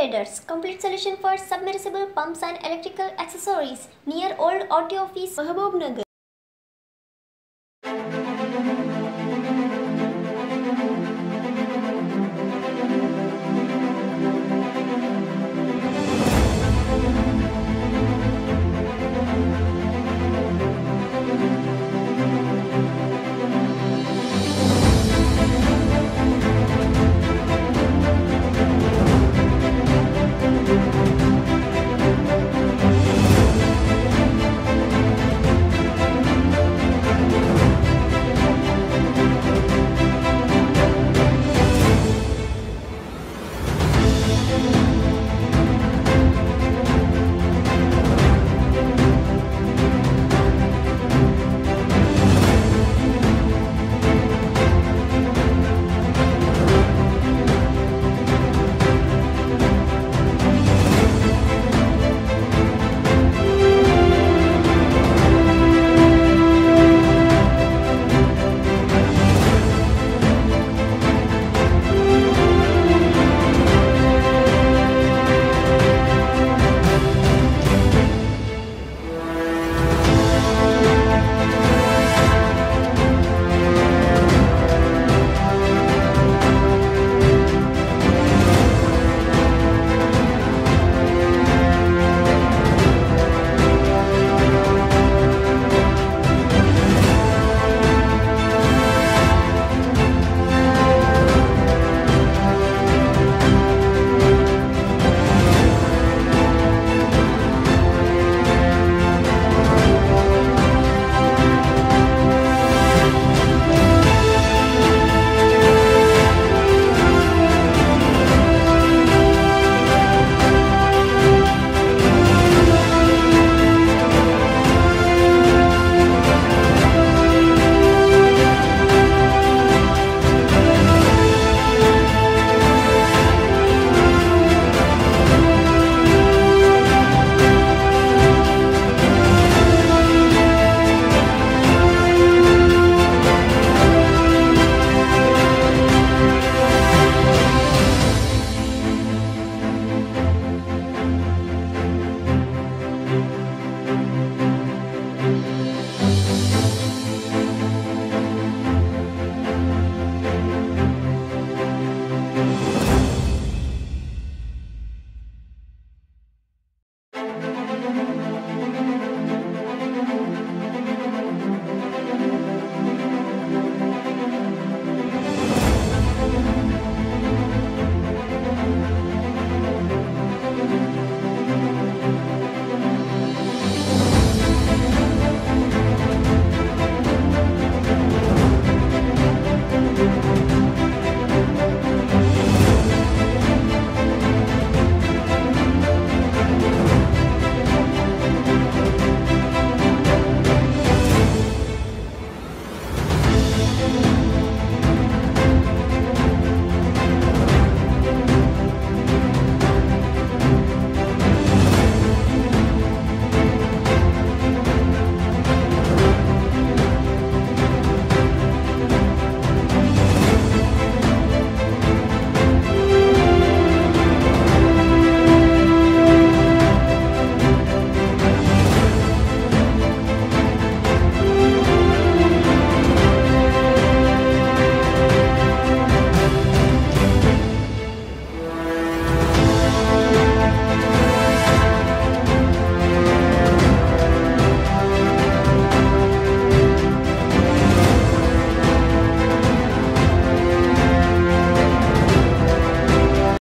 Traders, complete solution for submersible pumps and electrical accessories near Old Auto Office, Mahabubnagar.